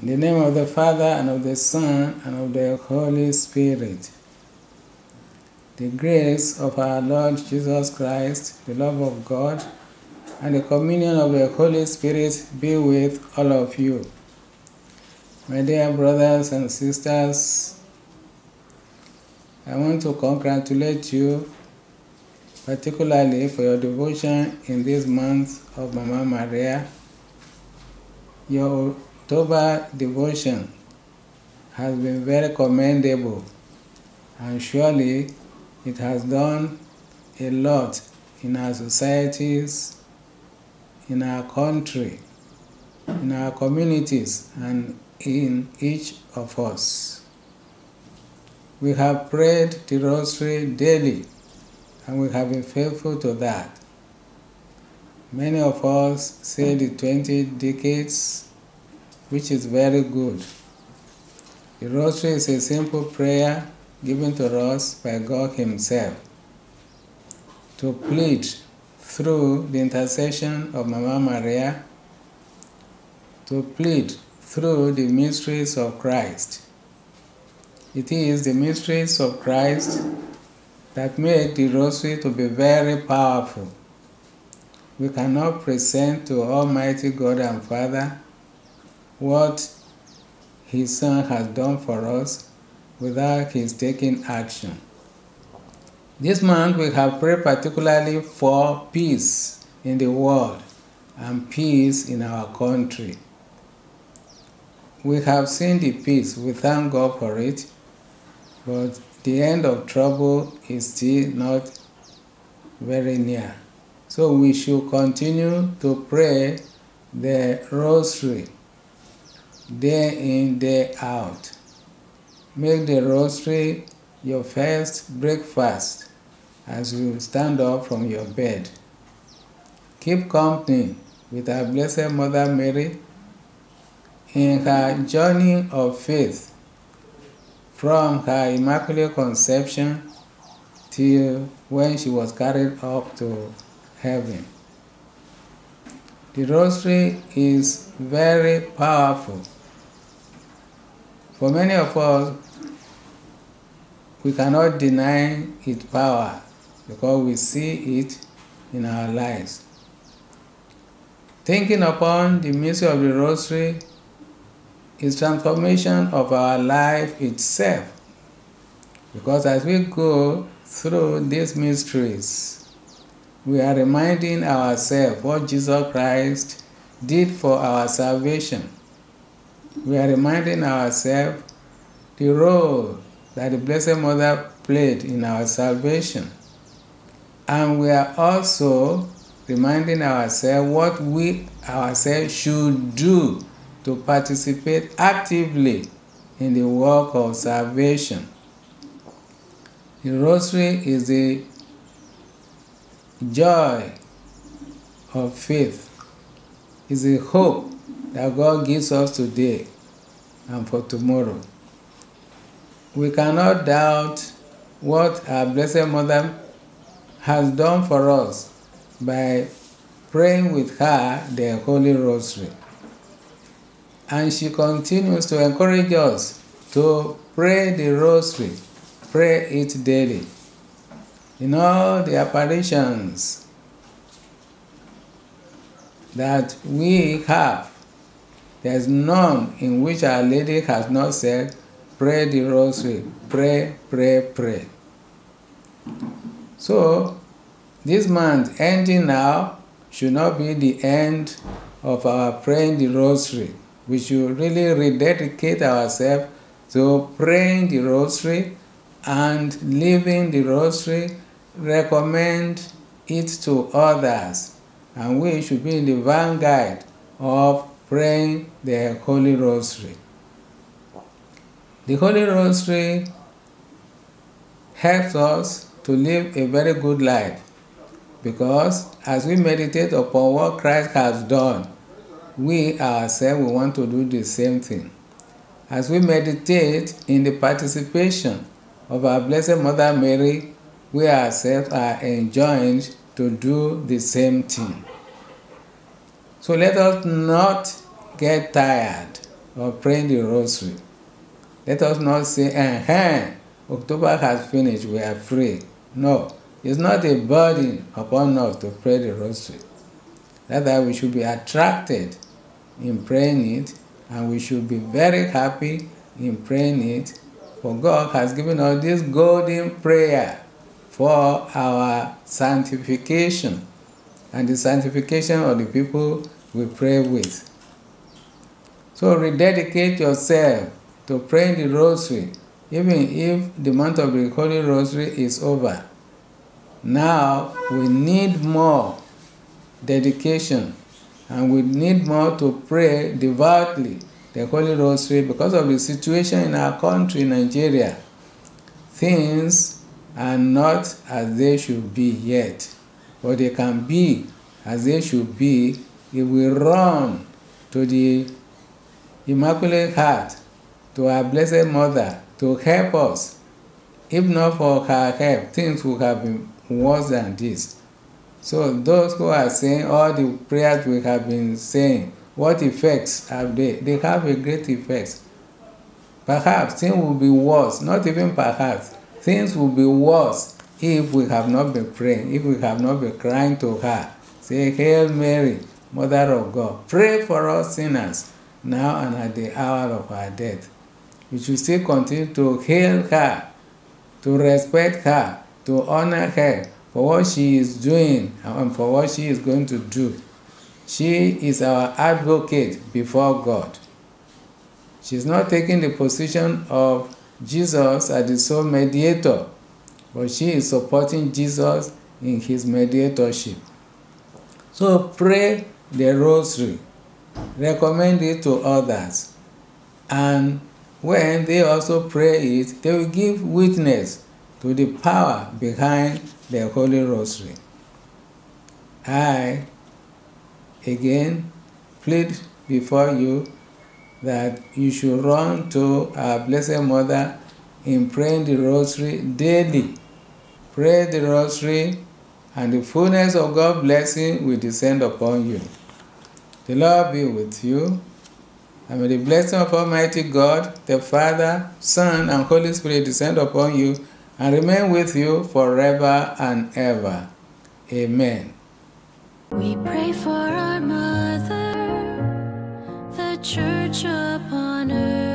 In the name of the Father, and of the Son, and of the Holy Spirit. The grace of our Lord Jesus Christ, the love of God, and the communion of the Holy Spirit be with all of you. My dear brothers and sisters, I want to congratulate you particularly for your devotion in this month of Mama Maria. Your October devotion has been very commendable and surely it has done a lot in our societies, in our country, in our communities, and in each of us. We have prayed the rosary daily and we have been faithful to that. Many of us say the 20 decades which is very good. The Rosary is a simple prayer given to us by God Himself to plead through the intercession of Mama Maria, to plead through the mysteries of Christ. It is the mysteries of Christ that make the Rosary to be very powerful. We cannot present to Almighty God and Father what His Son has done for us without His taking action. This month we have prayed particularly for peace in the world and peace in our country. We have seen the peace, we thank God for it, but the end of trouble is still not very near. So we should continue to pray the rosary day in, day out. Make the rosary your first breakfast as you stand up from your bed. Keep company with our Blessed Mother Mary in her journey of faith from her Immaculate Conception till when she was carried up to heaven. The Rosary is very powerful. For many of us, we cannot deny its power because we see it in our lives. Thinking upon the mystery of the Rosary is transformation of our life itself. Because as we go through these mysteries, we are reminding ourselves what Jesus Christ did for our salvation we are reminding ourselves the role that the Blessed Mother played in our salvation. And we are also reminding ourselves what we ourselves should do to participate actively in the work of salvation. The Rosary is the joy of faith, is the hope that God gives us today and for tomorrow. We cannot doubt what our Blessed Mother has done for us by praying with her the Holy Rosary. And she continues to encourage us to pray the Rosary, pray it daily. In all the apparitions that we have there's none in which Our Lady has not said, pray the rosary, pray, pray, pray. So, this month ending now should not be the end of our praying the rosary. We should really rededicate ourselves to praying the rosary and living the rosary, recommend it to others. And we should be in the vanguard of praying the Holy Rosary. The Holy Rosary helps us to live a very good life because as we meditate upon what Christ has done, we ourselves we want to do the same thing. As we meditate in the participation of our Blessed Mother Mary, we ourselves are enjoined to do the same thing. So let us not get tired of praying the rosary. Let us not say, eh, October has finished, we are free. No, it's not a burden upon us to pray the rosary. Rather, we should be attracted in praying it, and we should be very happy in praying it, for God has given us this golden prayer for our sanctification and the sanctification of the people we pray with. So rededicate yourself to praying the rosary, even if the month of the Holy Rosary is over. Now we need more dedication and we need more to pray devoutly the Holy Rosary because of the situation in our country, Nigeria. Things are not as they should be yet, but they can be as they should be if we run to the Immaculate Heart, to our Blessed Mother, to help us. If not for her help, things would have been worse than this. So those who are saying all the prayers we have been saying, what effects have they? They have a great effect. Perhaps things will be worse, not even perhaps, things will be worse if we have not been praying, if we have not been crying to her. Say, Hail Mary, Mother of God, pray for us sinners, now and at the hour of our death. We should still continue to hail her, to respect her, to honor her, for what she is doing and for what she is going to do. She is our advocate before God. She is not taking the position of Jesus as the sole mediator, but she is supporting Jesus in his mediatorship. So pray the rosary, recommend it to others, and when they also pray it, they will give witness to the power behind the Holy Rosary. I again plead before you that you should run to our Blessed Mother in praying the Rosary daily. Pray the Rosary, and the fullness of God's blessing will descend upon you. The Lord be with you, and may the blessing of Almighty God, the Father, Son, and Holy Spirit descend upon you and remain with you forever and ever. Amen. We pray for our mother, the church upon earth.